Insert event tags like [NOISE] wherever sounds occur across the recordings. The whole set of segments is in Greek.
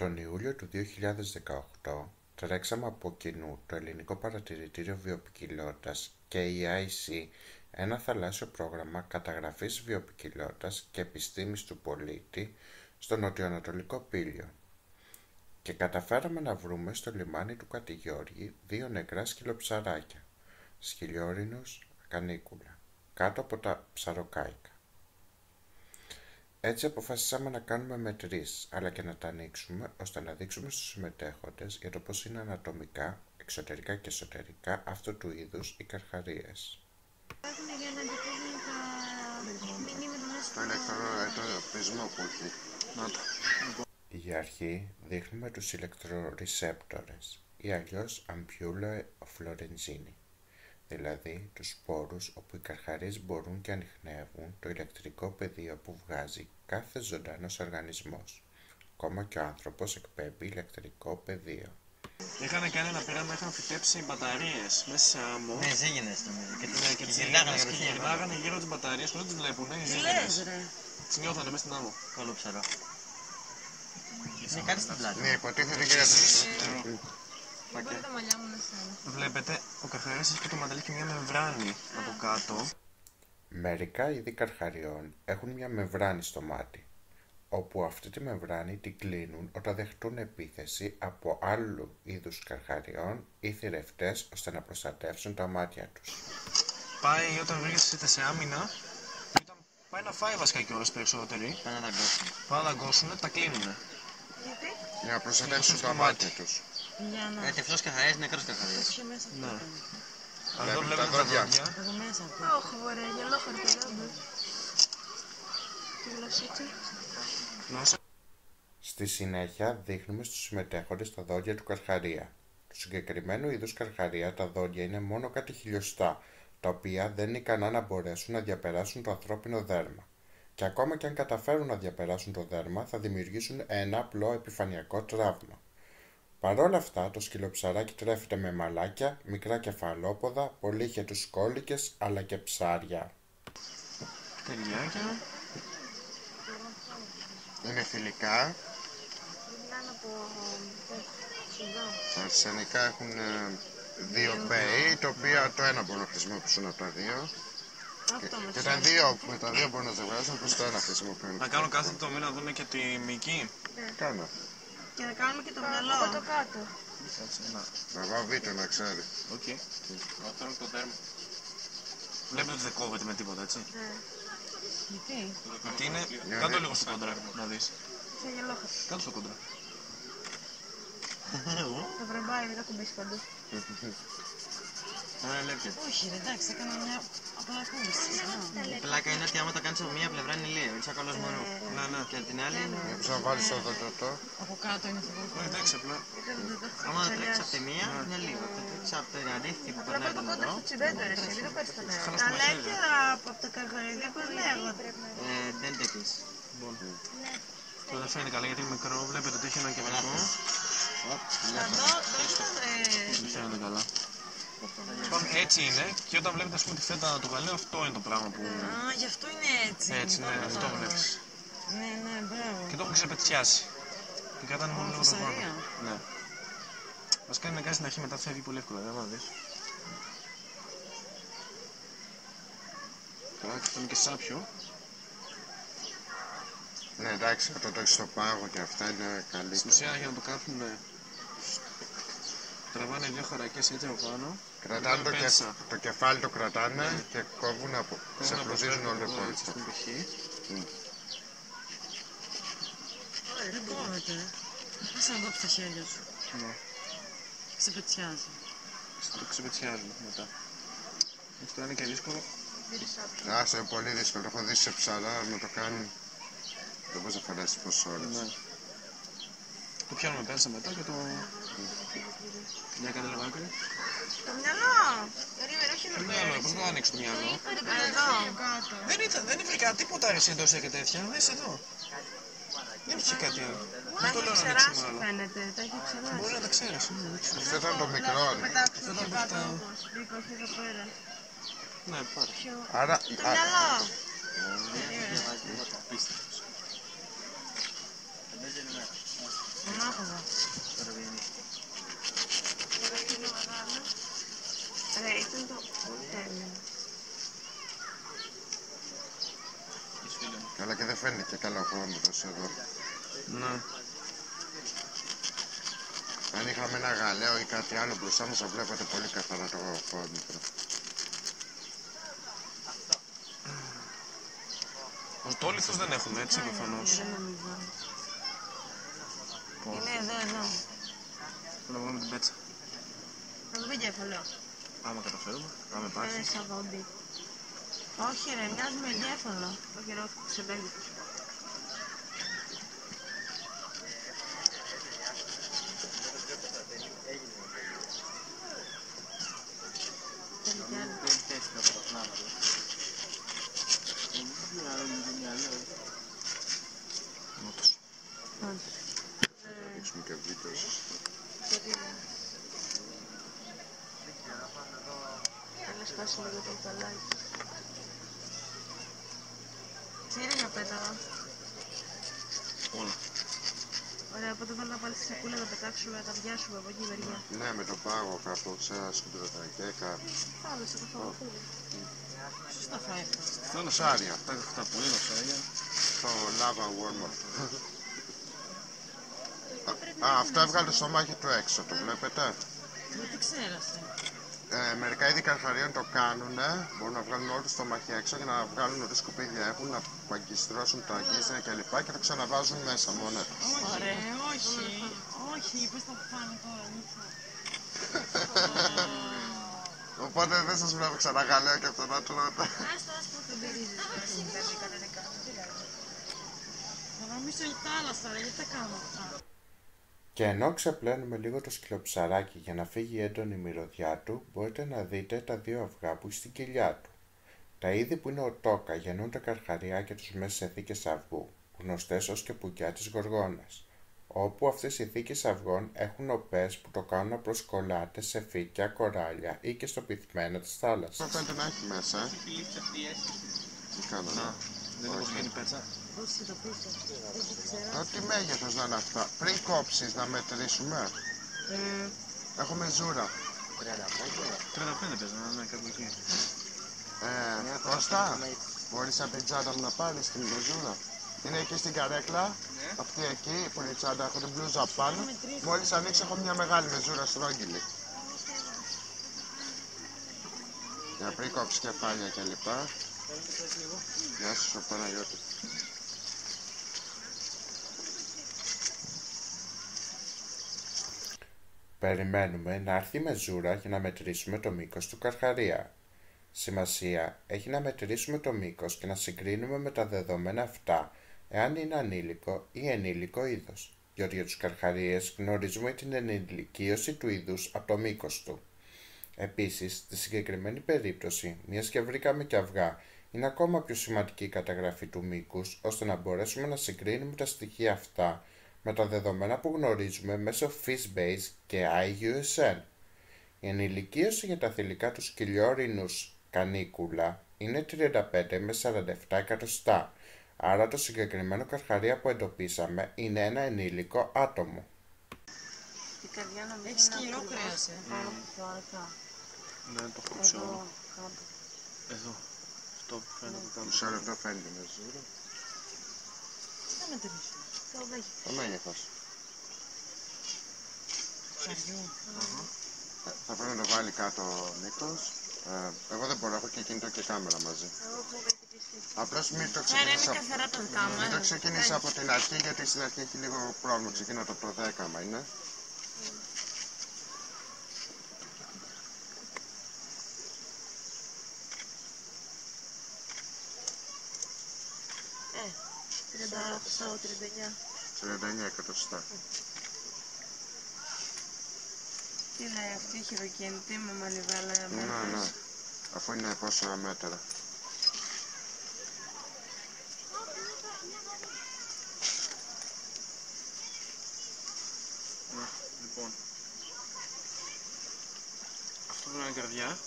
Τον Ιούλιο του 2018 τρέξαμε από κοινού το Ελληνικό Παρατηρητήριο Βιοποικιλότητας και η IC ένα θαλάσσιο πρόγραμμα καταγραφής βιοποικιλότητας και επιστήμης του πολίτη στο νοτιοανατολικό Πήλιο και καταφέραμε να βρούμε στο λιμάνι του Κατηγιώργη δύο νεκρά σκυλοψαράκια, σκυλιόρινους κανίκουλα, κάτω από τα ψαροκάικα. Έτσι αποφασίσαμε να κάνουμε μετρήσεις, αλλά και να τα ανοίξουμε, ώστε να δείξουμε στους συμμετέχοντες για το πώς είναι ανατομικά, εξωτερικά και εσωτερικά αυτού του είδους οι καρχαρίες. Για αρχή δείχνουμε τους ηλεκτρορεσέπτορες ή αλλιώς αμπιούλο φλωρεντζίνη δηλαδή τους σπόρους όπου οι καρχαρίες μπορούν και ανοιχνεύουν το ηλεκτρικό πεδίο που βγάζει κάθε ζωντανός οργανισμός. Ακόμα και ο άνθρωπος εκπέμπει ηλεκτρικό πεδίο. Είχαν κάνει ένα πείραμα, είχαν φυτέψει μπαταρίες μέσα σε άμμο. Ναι, ζήγενε το Και, ναι, και τι γυρνάγανε γύρω τις μπαταρίες που δεν τις βλέπουν. Ναι, ζήγενε. Τις νιώθανε μέσα στην άμμο. Καλό ψαρό. Είναι κάτι στην πλάτη. Ναι, υποτίθεται και Μπορεί τα μαλλιά μου να σένα. Βλέπετε, ο καρχαρίας έχει και το μανταλί και μια μεμβράνη από κάτω. Μερικά είδη καρχαριών έχουν μια μεμβράνη στο μάτι, όπου αυτή τη μεμβράνη την κλείνουν όταν δεχτούν επίθεση από άλλου είδους καρχαριών ή θηρευτές ώστε να προστατεύσουν τα μάτια τους. Πάει όταν βρίσκεται σε άμυνα, όταν πάει να φάει βασικά κιόλας περισσότεροι, Πάνε να δαγκώσουν. πάνε να δαγκώσουν, τα κλείνουν. Γιατί; Για να προστατεύσουν στο τα μάτι. μάτια τους. Για να... Ε, τυφλός καθαρές, νεκρός καθαρές. Είχε μέσα αυτό. Ναι. Βλέπετε Εδώ τα βλέπετε τα δόντια. δόντια. Εγώ μέσα αυτό. Όχι, ωραία, γελό χαρτιά. Τι γλωσσίτσι. Νόσα. Στη συνέχεια δείχνουμε στους συμμετέχοντες τα δόντια του καρχαρία. Του συγκεκριμένου είδους καρχαρία τα δόντια είναι μόνο κάτι χιλιοστά, τα οποία δεν είναι ικανά να μπορέσουν να διαπεράσουν το ανθρώπινο δέρμα. Και ακόμα και αν καταφέρουν να διαπεράσουν το δέρμα, θα δημιουργήσουν ένα απλό επιφανειακό τραύμα. Παρ' όλα αυτά, το σκυλοψαράκι τρέφεται με μαλάκια, μικρά κεφαλόποδα, πολύχετους κόλικες, αλλά και ψάρια. Τελειάκια. Είναι φιλικά, Μιλάνε από... Εδώ. τα αρσενικά έχουν ε, δύο ΠΕΗ, το οποίο το ένα μπορούν να χρησιμοποιήσουν από τα δύο. Αυτό με Και τα δύο, με τα δύο μπορούν να ζευγάζουν, πως το ένα χρησιμοποιούν. Να κάνουν κάθε το μήνα να δουν και τη μυϊκή. Κάνω. Και να κάνουμε και το μυαλό. Κάτω κάτω. Κάτσε, να. Να πάω βίντεο να ξέρει. Οκ. Αυτό είναι το δέρμα. Βλέπετε ότι δεν κόβεται με τίποτα, έτσι. Γιατί; Γιατί είναι. Κάτω λίγο στο κόντρα να δεις. Σε γελό χαρτί. Κάτω στο κόντρα. Το βρεμπάει, δεν θα κουμπίσει παντού. Τώρα βλέπετε. Όχι, ρε, εντάξει, έκανα μια απλά κούμπιση. Η πλάκα είναι ότι άμα το κάνεις από μία πλευρά είναι ηλίο, είναι σαν καλός μωρό. Ναι, ναι. Και από την άλλη είναι... Πώς να βάλεις το δοντοτό. Από κάτω είναι αυτό που Όχι, εντάξει, απλά. Άμα το τρέξεις από τη μία είναι λίγο. Το τρέξεις από την αντίθετη που περνάει το νερό. τσιμπέντο, ρε, μην το πάρεις στο νερό. Τα λέκια από τα καρχαρίδια πώς λέγονται. Ε, δεν τέτοιες. Λοιπόν. Το δεν φαίνεται καλά γιατί είναι μικρό. Βλέπετε ότι έχει ένα κεφαλικό. Εδώ, δεν Δεν φαίνεται καλά. Λοιπόν, έτσι είναι και όταν βλέπετε ας πούμε τη φέτα του γαλέου αυτό είναι το πράγμα που... Α, γι' αυτό είναι έτσι. Έτσι, ναι, αυτό βλέπεις. Ναι, ναι, μπράβο. Και το έχουν ξεπετσιάσει. Και κρατάνε μόνο λίγο το πάνω. φασαρία. Ναι. Βασικά είναι κάτι στην αρχή μετά φεύγει πολύ εύκολα, δεν θα δεις. Τώρα και αυτό είναι και σάπιο. Ναι, εντάξει, αυτό το έχεις στο πάγο και αυτά είναι καλή. Στην ουσία για να το κάψουν, ναι. Τραβάνε δύο χαρακές έτσι από πάνω. Κρατάνε το, Πέσα. κεφ... το κεφάλι το κρατάνε και κόβουν από... σε Κόβουν από πλουζίζουν πέρα όλο εδώ, το έτσι, στην πηχή. Ωραία, δεν κόβεται. Ας να κόψει τα χέρια σου. Ναι. Σε πετσιάζει. Το ξεπετσιάζουν μετά. Αυτό είναι και δύσκολο. Άσε, είναι πολύ δύσκολο. Το έχω δει σε ψαρά να το κάνει. Δεν μπορείς να φανταστείς πόσες ώρες. Ναι. Το πιάνουμε πέρσα μετά και το... Για κάνε λίγο άκρη. Το μυαλό! Περίμενε, όχι Το μυαλό, πώς να ανοίξω το μυαλό. Εδώ. Δεν ήταν, δεν βρήκα τίποτα αρέσει εντός και τέτοια. Δες εδώ. Δεν είχε κάτι άλλο. Δεν το λέω να ανοίξουμε άλλο. φαίνεται, τα έχει ξεράσει. Μπορεί να τα ξέρεις. ναι, δεν ξέρω. Αυτό ήταν το μικρό. ναι. Πετάξουμε Αυτό και ήταν κάτω αυτά. όπως. Μπήκα, όχι εδώ πέρα. Ναι, πάρε. Άρα, Το α, μυαλό! Ανάποδα. Ρε, ήταν το τέλειο. Καλά και δεν φαίνεται και καλά ο χρώμητος εδώ. Ναι. Αν είχαμε ένα γαλέο ή κάτι άλλο μπροστά μας θα βλέπατε πολύ καθαρά το χρώμητο. Οτόλιθος δεν έχουμε έτσι προφανώς. Δεν νομίζω. Είναι εδώ, εδώ. Θέλω να βγάλουμε την πέτσα. Να δούμε κέφαλο. Άμα καταφέρουμε, άμα Δεν υπάρχει. είναι σαν βόντι. Όχι ρε, μοιάζει με εγκέφαλο. Το καιρό της εμπέγγιτος. Θέλει κι άλλο. Δεν θες να το πράγματα. Νότος. Όχι. Ε, Ρίξουμε και βίντεο. περίμενε. Θέλω να σπάσει λίγο το μπαλάκι. Τι είναι για πέταγα. Όλα. Ωραία, οπότε θέλω να βάλεις τη σακούλα να πετάξουμε, να τα βιάσουμε από εκεί μεριά. Ναι, με τον πάγο κάπου, σε ένα σκουντροτακέκα. Θάλασσα, το φαγωθούμε. Σωστά θα έφτασε. Θέλω Ψάρια. Τα, τα πολύ ψάρια. Το lava warmer. Α, αυτό έβγαλε στο μάχη του έξω, το βλέπετε; Γιατί ξέρασε. Ε, μερικά είδη καρχαρίων το κάνουν, μπορούν να βγάλουν όλο το μαχί έξω για να βγάλουν ό,τι σκουπίδια έχουν, να παγκιστρώσουν τα αγκίστρια κλπ. Και το ξαναβάζουν μέσα μόνο τους. Ωραία, όχι. Όχι, πώς θα φάνε τώρα, Νίτσο. [LAUGHS] Οπότε δεν σας βλέπω ξανά γαλαίο και αυτό να τρώτε. Άστο, άστο, δεν πειρίζει. Δεν παίρνει κανονικά. Δεν πειράζει. Θα νομίζω η θάλασσα, ρε, γιατί τα κάνω αυτά; Και ενώ ξεπλένουμε λίγο το σκυλοψαράκι για να φύγει η έντονη μυρωδιά του, μπορείτε να δείτε τα δύο αυγά που είναι στην κοιλιά του. Τα είδη που είναι ο τόκα γεννούν τα καρχαριάκια τους μέσα σε θήκες αυγού, γνωστές ως και πουκιά της γοργόνας, όπου αυτές οι θήκες αυγών έχουν οπές που το κάνουν να προσκολάται σε φύκια, κοράλια ή και στο πυθμένα της θάλασσας. Φαίνεται να έχει μέσα, ε. Τι κάνω, ναι. Δεν είναι πως γίνει πέτσα. Δώσε το πίσω. Δεν ξέρω. Α, τι μέγεθος να είναι αυτά; Πριν κόψεις να μετρήσουμε; Έχουμε ζούρα. 35 παίζει να είναι κάπου εκεί. Ε, Κώστα, μπορείς από την τσάντα μου να πάρεις την μπλουζούρα. Είναι εκεί στην καρέκλα, αυτή εκεί που είναι η τσάντα, έχω την μπλούζα πάνω. Μόλις ανοίξει έχω μια μεγάλη μεζούρα στρόγγυλη. Για πριν κόψεις κεφάλια και λοιπά. Γεια σου, ο Παναγιώτη. Περιμένουμε να έρθει η μεζούρα για να μετρήσουμε το μήκος του καρχαρία. Σημασία έχει να μετρήσουμε το μήκος και να συγκρίνουμε με τα δεδομένα αυτά εάν είναι ανήλικο ή ενήλικο είδος, διότι για τους καρχαρίες γνωρίζουμε την ενηλικίωση του είδους από το μήκος του. Επίσης, στη συγκεκριμένη περίπτωση, μιας και βρήκαμε και αυγά, είναι ακόμα πιο σημαντική η καταγραφή του μήκους, ώστε να μπορέσουμε να συγκρίνουμε τα στοιχεία αυτά με τα δεδομένα που γνωρίζουμε μέσω Fishbase και IUSN. Η ενηλικίωση για τα θηλυκά του σκυλιόρινους κανίκουλα είναι 35 με 47 εκατοστά, άρα το συγκεκριμένο καρχαρία που εντοπίσαμε είναι ένα ενήλικο άτομο. Η καρδιά νομίζω Έχεις είναι σκυλό ακριβώς κρέας, ε. Πάνω από το αρκά. Ναι, το έχω κόψει Εδώ, όλο. κάτω. Εδώ. Αυτό που φαίνεται που κάνω. Σε λεπτό φαίνεται με ζούρα. Θα μετρήσουμε. Το δέχει. Το μέγεθος. Ψαριού. Θα πρέπει να το βάλει κάτω ο Νίκος. Ε, εγώ δεν μπορώ, έχω και κινητό και κάμερα μαζί. Εγώ έχω πετυχήσει. Απλώς μην το Άρα ξεκινήσει είναι από... καθαρά το Μην κάμερα. το ξεκινήσει από την αρχή γιατί στην αρχή έχει λίγο πρόβλημα. Ξεκινά το το 10 άμα είναι. 38, 39. 39 εκατοστά. Τι λέει αυτή η χειροκίνητη με μανιβέλα για Ναι, μένα. ναι. Αφού είναι πόσο μέτρα. Ναι, λοιπόν. Αυτό πρέπει να είναι καρδιά.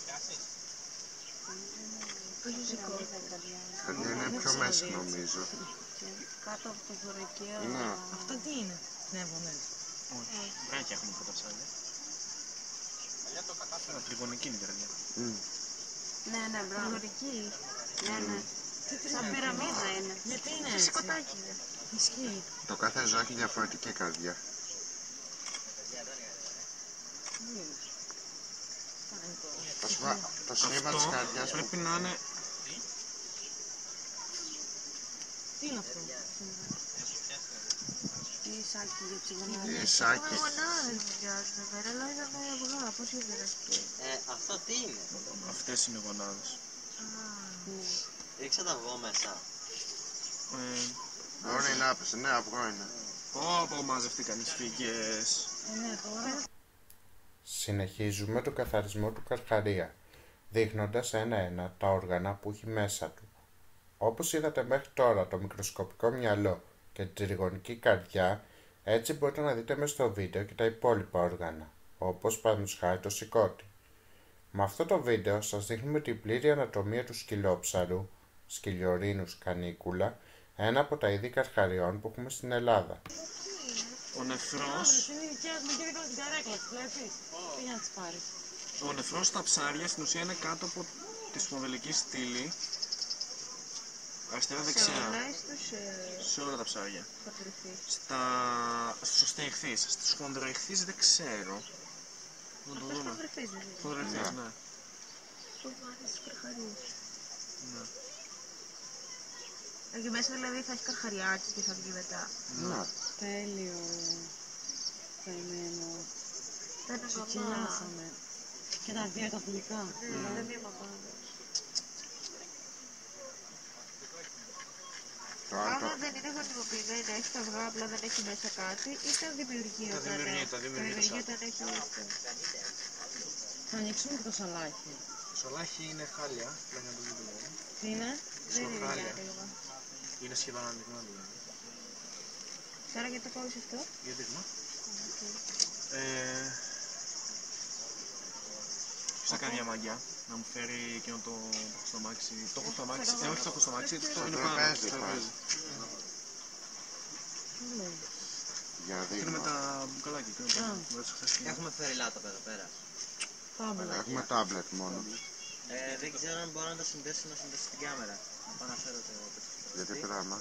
Πόσο σηκώ. Είναι πιο μέση νομίζω. Και κάτω από το δωρεκαίο. Ναι. Αυτό τι είναι; Πνεύμονες. Όχι. Βράκια έχουμε από τα ψάρια. Ένα τριγωνική είναι η καρδιά. Μμ. Ναι, ναι, μπράβο. Δωρική. Ναι, ναι. Σαν πυραμίδα είναι. Γιατί είναι Και έτσι; σηκωτάκι είναι. Ισχύει. Το κάθε ζώο έχει διαφορετική καρδιά. Το, σμα... το σχήμα της Αυτό καρδιάς που πρέπει να είναι Τι είναι αυτό; Τι σάκι για τις γονάδες. η σάκη. Γονάδες μοιάζουν εμένα, αλλά είδαμε αυγά. Πώς είδες και. Ε, αυτό τι είναι; αυτές είναι οι γονάδες. Ρίξα τα αυγό μέσα. Ε, Μπορεί να έπεσε, ναι αυγό είναι. Ω, μαζευτήκαν οι σφίγγες. Ε, ναι, τώρα. Συνεχίζουμε τον καθαρισμό του καρχαρία, δείχνοντας ένα-ένα τα όργανα που έχει μέσα του. Όπως είδατε μέχρι τώρα το μικροσκοπικό μυαλό και την τριγωνική καρδιά, έτσι μπορείτε να δείτε μέσα στο βίντεο και τα υπόλοιπα όργανα, όπως παραδείγματος χάρη το σηκώτη. Με αυτό το βίντεο σας δείχνουμε την πλήρη ανατομία του σκυλόψαρου, σκυλιορίνους κανίκουλα, ένα από τα είδη καρχαριών που έχουμε στην Ελλάδα. Ο νεφρός, Είναι η δικιά μου και δίπλα την καρέκλα, τις βλέπεις; Πήγαινε να τις πάρεις; ο νεφρός στα ψάρια στην ουσία είναι κάτω από τη σπονδυλική στήλη. Αριστερά Σε δεξιά. όλα ή στους ε, Σε όλα τα ψάρια. πατριθείς. Στα... στους οστεεχθείς. Στους χονδροεχθείς δεν ξέρω. Να το Αυτός δούμε. πατριθείς δεν είναι. Χονδροεχθείς, ναι. Που βάζεις τις καρχαρίες. ναι. Εκεί μέσα δηλαδή θα έχει καρχαριάκι και θα βγει μετά. Ναι. Τέλειο. Καημένο. Δεν είναι μαμά. Ξεκινάσαμε. Και τα δύο τα πουλικά. Δεν είναι μαμά. Το άλλο το- Άμα δεν είναι γονιμοποιημένο, έχει τα αυγά, απλά δεν έχει μέσα κάτι, ή τα δημιουργεί Τα όταν, δημιουργεί, ε, τα δημιουργεί το δημιουργεί σάκο. όταν έχει αυτό. Θα ανοίξουμε και το σαλάκι. Το σολάχι είναι χάλια. Λέγανε το βίντεο. Τι είναι; Δεν είναι Σοκάλια. διάλογο. Είναι σχεδόν ανοιγμένο δηλαδή. Τώρα γιατί το κόβεις αυτό; Για δείγμα. Ε, ποιος θα κάνει μια μαγιά; Να μου φέρει εκείνο το χωστομάξι. Το χωστομάξι, ε, όχι το χωστομάξι, το είναι πάνω. τραπέζι, το τραπέζι. για να Είναι με δείχνω. τα μπουκαλάκια. εκείνο το- Α. με τις χθες και- Έχουμε φέρει λάτοπ εδώ πέρα. Τάμπλα. Έχουμε τάμπλετ μόνο. Ε, δεν ξέρω αν μπορώ να τα συνδέσω να συνδέσω την κάμερα. Να πάω να φέρω το Γιατί πράγμα.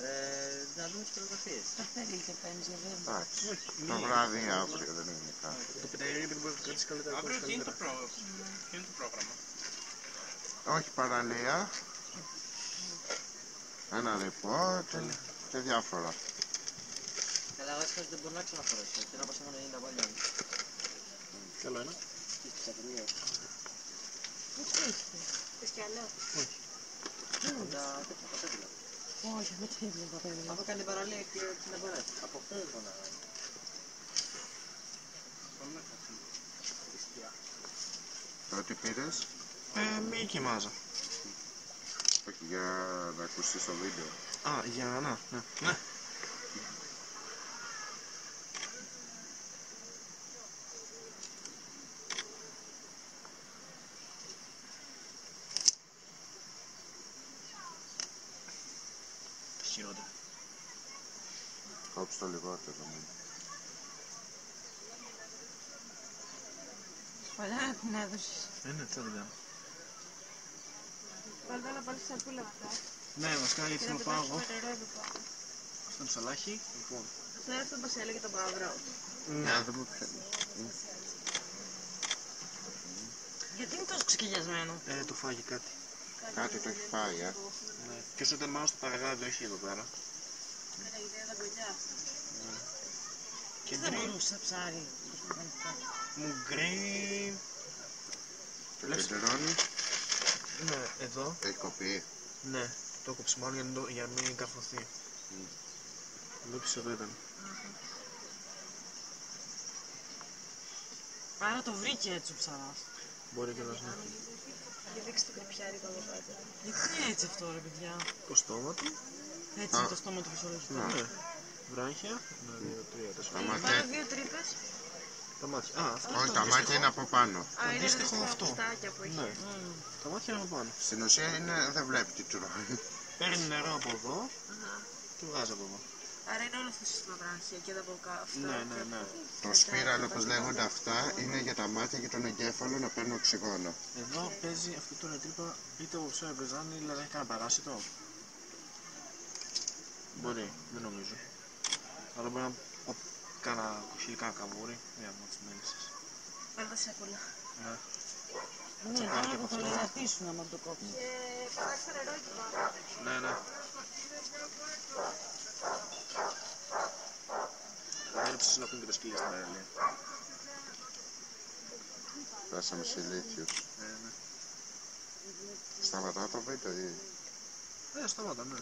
Ε, να δούμε τις φωτογραφίες. Τα θέλει και παίρνεις για βέβαια. Εντάξει. Όχι, Το είναι- βράδυ ή αύριο δεν είναι κάτι. Το πενταερί δεν μπορεί να το κάνεις καλύτερα. Αύριο ακόμα τι είναι το, καλύτερα. προ... τι είναι το πρόγραμμα. Όχι παραλία. Ένα report και διάφορα. Καλά, εγώ έτσι δεν μπορώ να ξαναφορέσω. Θέλω να πάω σε 90 παλιά. Καλό είναι. Θες κι άλλο. Όχι, δεν θέλει το παιδί. Αφού κάνει παραλία και την αγορά. Από χθες μόνο. Το τι πήρες; Ε, μη μάζα. Όχι για να ακούσεις το βίντεο. Α, για να, ναι. ναι. Κόψε το λιγότερο μόνο. Παλιά την έδωσες. Ε, ναι, τι θα την κάνω. Βάλτε άλλα πάλι στα πούλα μετά. Ναι, βασικά γιατί Και θέλω να να πάω εγώ. πετάξουμε νερό εδώ πάνω. Αυτό το σαλάχι. Λοιπόν. Αυτό είναι αυτό που μας έλεγε το μαύρο. Ναι. δεν μου πιάνει. Γιατί είναι τόσο ξεκυλιασμένο; Ε, το φάγει κάτι. Κάτι το έχει φάει, ε. Ναι. Και όσο ήταν μάλλον στο παραγάδι, όχι εδώ πέρα. Ένα ιδέα τα γκολιά. Και Δεν γκρι. μπορούσε ψάρι. Μου γκρι. Το κεντερόνι Ναι, εδώ. έχει κοπεί. Ναι. Το έκοψε μάλλον για, να το- για να μην καρφωθεί. Βλέπεις εδώ ήταν. Άρα το βρήκε έτσι ο ψαράς. Μπορεί και να είναι. Για δείξτε το κρεπιάρικο εδώ κάτω. Γιατί είναι έτσι αυτό ρε παιδιά; Το στόμα του. Έτσι είναι το στόμα του φυσιολογικού. Ναι. Βράχια. Ένα, δύο, τρία, Τα τέσσερα. μάτια, Πάρα δύο τρύπες. Τα μάτια. Α, αυτό όχι, το τα μάτια είναι από πάνω. Α, είναι Αντίστοιχο τα αυτό. πιστάκια που έχει. Ναι. Τα μάτια είναι από πάνω. Στην ουσία είναι, δεν βλέπει τι του τρώει. παίρνει νερό από εδώ Αχα. και βγάζει από εδώ. Άρα είναι όλα αυτά στα βράχια και τα βολκά αυτά. Ναι, ναι, ναι. Το σπίραλ, όπως λέγονται αυτά, είναι για τα μάτια και τον εγκέφαλο να παίρνουν οξυγόνο. Εδώ παίζει αυτό το τρύπα είτε ο Σέρ Μπεζάνη, δηλαδή έχει κανένα παράσιτο. Μπορεί, δεν νομίζω. Αλλά μπορεί να να κάνα κοχυλικά καβούρι, μία από τις μέλισσες. Πάντα σε πολλά. Ναι. Ναι, τώρα που θα λαγατήσουν άμα το κόψουν. Και παράξτε νερό εκεί πάνω. Ναι, ναι. Δεν ψήσεις να πούν και τα σκύλια στην παραλία. Φτάσαμε σε ηλίθιους. Ναι, ναι. Σταματά το βίντεο ή... Ε, σταμάτα, ναι.